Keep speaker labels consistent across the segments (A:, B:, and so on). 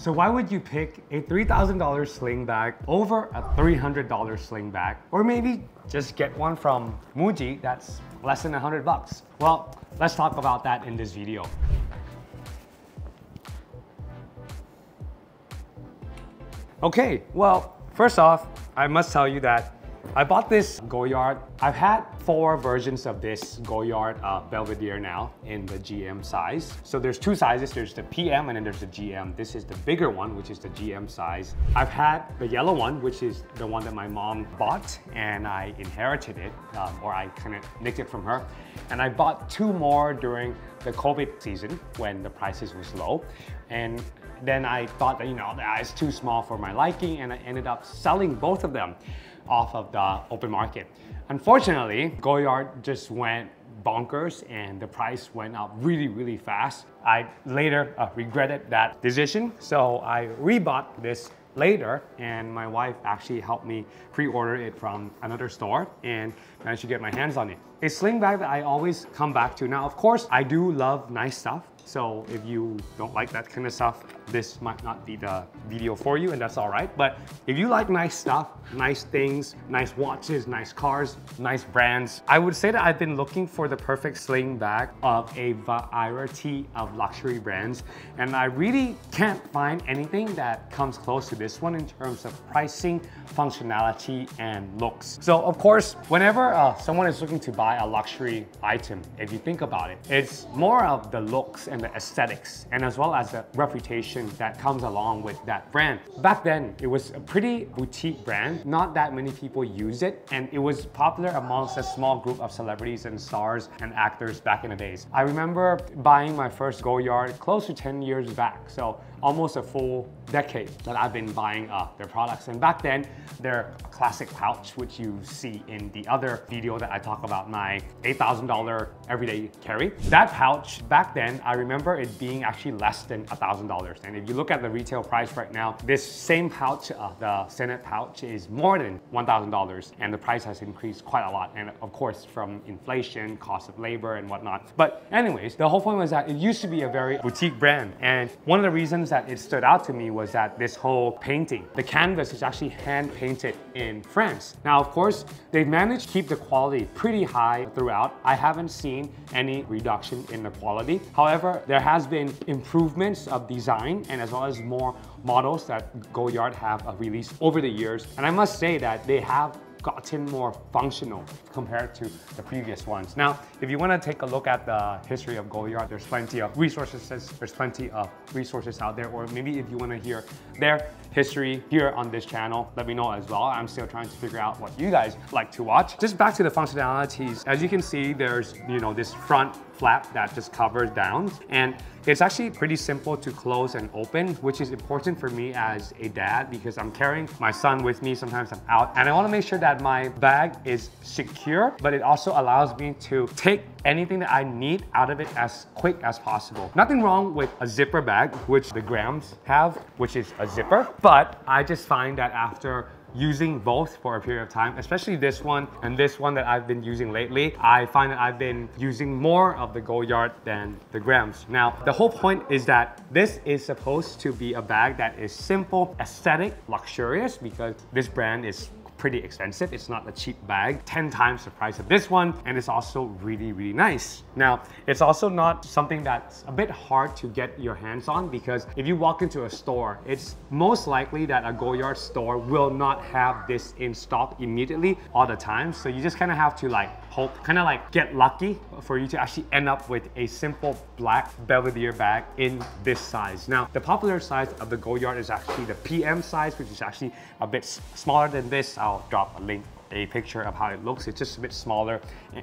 A: So why would you pick a $3,000 sling bag over a $300 sling bag? Or maybe just get one from Muji that's less than 100 bucks. Well, let's talk about that in this video. Okay, well, first off, I must tell you that I bought this Goyard. I've had four versions of this Goyard uh, Belvedere now in the GM size. So there's two sizes. There's the PM and then there's the GM. This is the bigger one, which is the GM size. I've had the yellow one, which is the one that my mom bought and I inherited it, um, or I kind of nicked it from her. And I bought two more during the COVID season when the prices was low. And then I thought that, you know, it's too small for my liking and I ended up selling both of them off of the open market. Unfortunately, Goyard just went bonkers and the price went up really, really fast. I later uh, regretted that decision, so I rebought this later and my wife actually helped me pre-order it from another store and managed to get my hands on it. A sling bag that I always come back to. Now, of course, I do love nice stuff. So if you don't like that kind of stuff, this might not be the video for you and that's all right. But if you like nice stuff, nice things, nice watches, nice cars, nice brands, I would say that I've been looking for the perfect sling bag of a variety of luxury brands. And I really can't find anything that comes close to this one in terms of pricing, functionality, and looks. So of course, whenever uh, someone is looking to buy a luxury item, if you think about it, it's more of the looks and the aesthetics, and as well as the reputation that comes along with that brand. Back then, it was a pretty boutique brand. Not that many people use it, and it was popular amongst a small group of celebrities and stars and actors back in the days. I remember buying my first Goyard close to 10 years back, so almost a full decade that I've been buying uh, their products. And back then, their classic pouch, which you see in the other video that I talk about my $8,000 everyday carry. That pouch, back then, I remember it being actually less than $1,000. And if you look at the retail price right now, this same pouch, uh, the Senat pouch, is more than $1,000. And the price has increased quite a lot. And of course, from inflation, cost of labor and whatnot. But anyways, the whole point was that it used to be a very boutique brand. And one of the reasons that it stood out to me was that this whole painting, the canvas is actually hand painted in France. Now, of course, they've managed to keep the quality pretty high throughout. I haven't seen any reduction in the quality. However, there has been improvements of design and as well as more models that Goyard have released over the years. And I must say that they have gotten more functional compared to the previous ones. Now, if you want to take a look at the history of Goyard, there's plenty of resources, there's plenty of resources out there, or maybe if you want to hear their history here on this channel, let me know as well. I'm still trying to figure out what you guys like to watch. Just back to the functionalities. As you can see, there's, you know, this front flap that just covers down. And it's actually pretty simple to close and open, which is important for me as a dad because I'm carrying my son with me. Sometimes I'm out and I wanna make sure that my bag is secure, but it also allows me to take anything that I need out of it as quick as possible. Nothing wrong with a zipper bag, which the Grams have, which is a zipper, but I just find that after using both for a period of time, especially this one and this one that I've been using lately, I find that I've been using more of the Goyard than the Grams. Now, the whole point is that this is supposed to be a bag that is simple, aesthetic, luxurious, because this brand is pretty expensive. It's not a cheap bag, 10 times the price of this one, and it's also really, really nice. Now, it's also not something that's a bit hard to get your hands on because if you walk into a store, it's most likely that a Goyard store will not have this in stock immediately all the time. So you just kind of have to like hope, kind of like get lucky for you to actually end up with a simple black Belvedere bag in this size. Now, the popular size of the Goyard is actually the PM size, which is actually a bit smaller than this. I'll drop a link a picture of how it looks. It's just a bit smaller.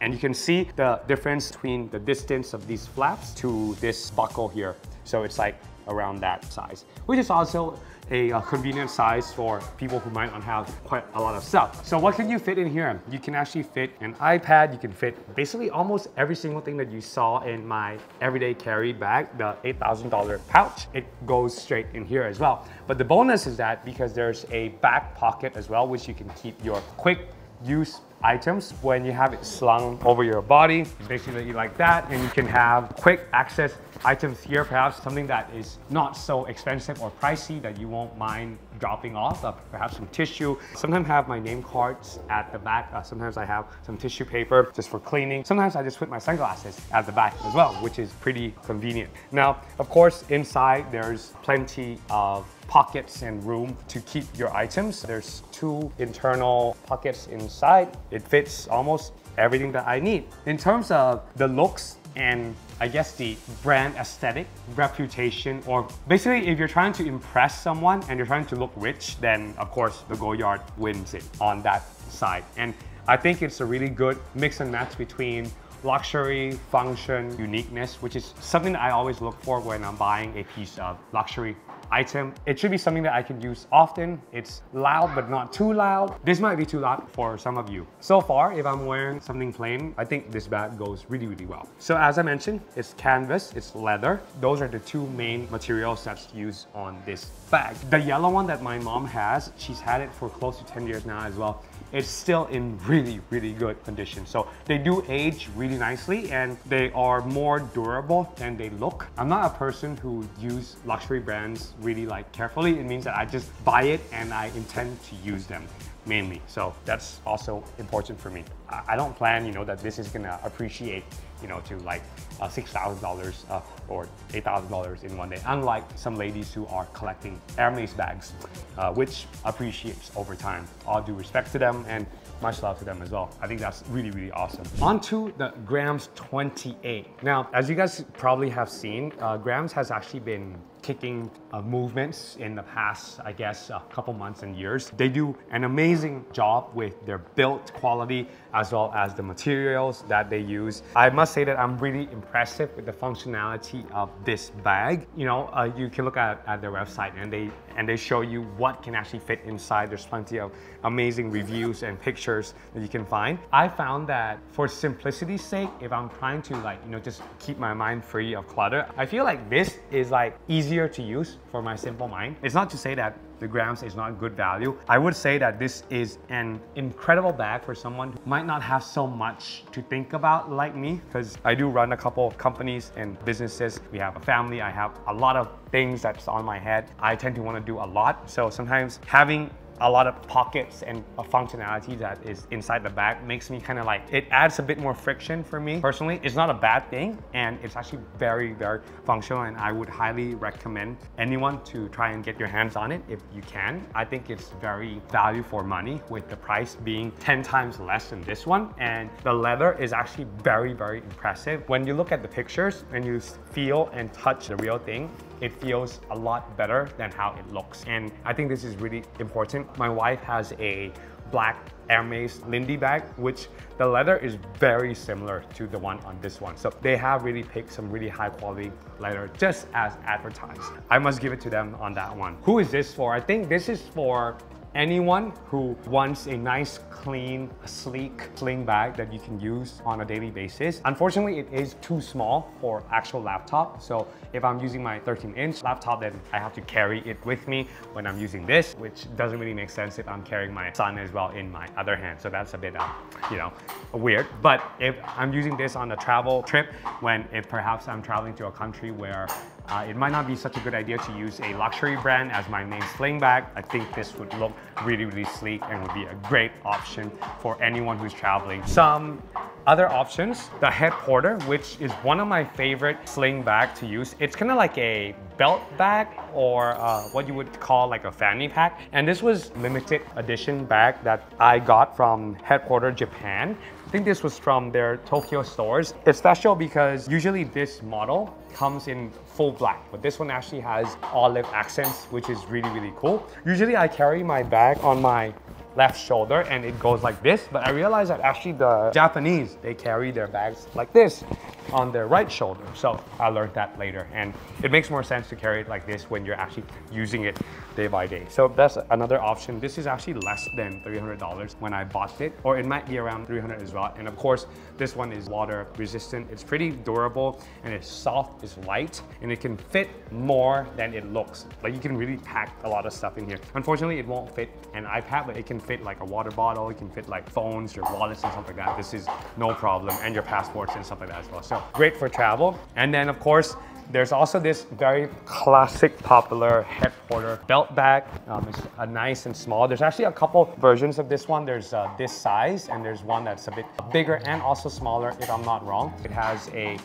A: And you can see the difference between the distance of these flaps to this buckle here. So it's like around that size, which is also a, a, convenient size for people who might not have quite a lot of stuff. So what can you fit in here? You can actually fit an iPad, you can fit basically almost every single thing that you saw in my everyday carry bag, the $8,000 pouch, it goes straight in here as well. But the bonus is that because there's a back pocket as well, which you can keep your quick use items when you have it slung over your body, basically like that, and you can have quick access items here, perhaps something that is not so expensive or pricey that you won't mind dropping off, uh, perhaps some tissue. Sometimes I have my name cards at the back. Uh, sometimes I have some tissue paper just for cleaning. Sometimes I just put my sunglasses at the back as well, which is pretty convenient. Now, of course, inside there's plenty of pockets and room to keep your items. There's two internal pockets inside. It fits almost everything that I need. In terms of the looks and I guess the brand aesthetic, reputation, or basically if you're trying to impress someone and you're trying to look rich, then of course the Goyard wins it on that side. And I think it's a really good mix and match between luxury, function, uniqueness, which is something that I always look for when I'm buying a piece of luxury item. It should be something that I can use often. It's loud, but not too loud. This might be too loud for some of you. So far, if I'm wearing something plain, I think this bag goes really, really well. So as I mentioned, it's canvas, it's leather. Those are the two main materials that's used on this bag. The yellow one that my mom has, she's had it for close to 10 years now as well it's still in really, really good condition. So they do age really nicely and they are more durable than they look. I'm not a person who use luxury brands really like carefully. It means that I just buy it and I intend to use them mainly. So that's also important for me. I don't plan, you know, that this is gonna appreciate, you know, to like uh, $6,000 uh, or $8,000 in one day, unlike some ladies who are collecting Hermes bags, uh, which appreciates over time. All due respect to them and much love to them as well. I think that's really, really awesome. On to the Grams 28. Now, as you guys probably have seen, uh, Grams has actually been kicking uh, movements in the past, I guess, a couple months and years. They do an amazing job with their build quality as well as the materials that they use. I must say that I'm really impressed with the functionality of this bag. You know, uh, you can look at, at their website and they and they show you what can actually fit inside. There's plenty of amazing reviews and pictures that you can find. I found that for simplicity's sake, if I'm trying to like, you know, just keep my mind free of clutter, I feel like this is like easier to use for my simple mind. It's not to say that the grams is not good value. I would say that this is an incredible bag for someone who might not have so much to think about like me because I do run a couple of companies and businesses. We have a family. I have a lot of things that's on my head. I tend to want to do a lot. So sometimes having a lot of pockets and a functionality that is inside the bag makes me kind of like, it adds a bit more friction for me personally. It's not a bad thing and it's actually very, very functional and I would highly recommend anyone to try and get your hands on it if you can. I think it's very value for money with the price being 10 times less than this one and the leather is actually very, very impressive. When you look at the pictures and you feel and touch the real thing, it feels a lot better than how it looks. And I think this is really important. My wife has a black Hermes Lindy bag, which the leather is very similar to the one on this one. So they have really picked some really high quality leather just as advertised. I must give it to them on that one. Who is this for? I think this is for anyone who wants a nice, clean, sleek sling bag that you can use on a daily basis. Unfortunately, it is too small for actual laptop. So if I'm using my 13 inch laptop, then I have to carry it with me when I'm using this, which doesn't really make sense if I'm carrying my son as well in my other hand. So that's a bit, uh, you know, weird. But if I'm using this on a travel trip, when if perhaps I'm traveling to a country where uh, it might not be such a good idea to use a luxury brand as my main sling bag. I think this would look really, really sleek and would be a great option for anyone who's traveling. Some other options, the head porter, which is one of my favorite sling bag to use. It's kind of like a belt bag or uh, what you would call like a fanny pack. And this was limited edition bag that I got from Head Porter Japan. I think this was from their Tokyo stores. It's special because usually this model comes in full black, but this one actually has olive accents, which is really, really cool. Usually I carry my bag on my left shoulder and it goes like this, but I realized that actually the Japanese, they carry their bags like this on their right shoulder. So I learned that later and it makes more sense to carry it like this when you're actually using it day by day. So that's another option. This is actually less than $300 when I bought it, or it might be around 300 as well. And of course, this one is water resistant. It's pretty durable and it's soft, it's light, and it can fit more than it looks. Like you can really pack a lot of stuff in here. Unfortunately, it won't fit an iPad, but it can fit like a water bottle, you can fit like phones, your wallets and stuff like that. This is no problem, and your passports and stuff like that as well. So great for travel. And then of course, there's also this very classic, popular Head Porter belt bag. Um, it's a nice and small. There's actually a couple versions of this one. There's uh, this size, and there's one that's a bit bigger and also smaller, if I'm not wrong. It has a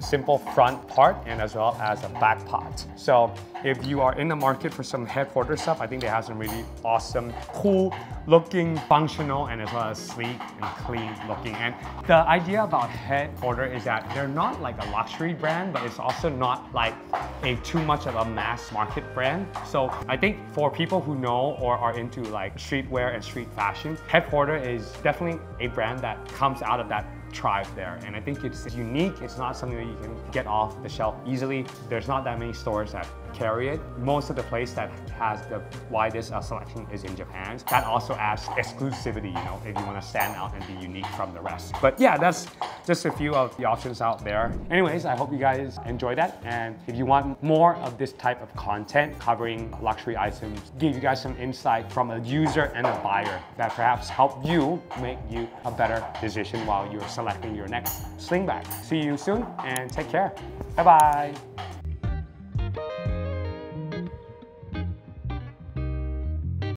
A: simple front part and as well as a back pot. So if you are in the market for some Head Porter stuff, I think they have some really awesome, cool looking, functional, and as well as sleek and clean looking. And the idea about Head Porter is that they're not like a luxury brand, but it's also not like a too much of a mass market brand. So I think for people who know or are into like streetwear and street fashion, Head Porter is definitely a brand that comes out of that tribe there. And I think it's unique. It's not something that you can get off the shelf easily. There's not that many stores that carry it. Most of the place that has the widest uh, selection is in Japan. That also adds exclusivity, you know, if you want to stand out and be unique from the rest. But yeah, that's just a few of the options out there. Anyways, I hope you guys enjoy that. And if you want more of this type of content covering luxury items, give you guys some insight from a user and a buyer that perhaps help you make you a better decision while you're selecting your next sling bag. See you soon and take care. Bye-bye.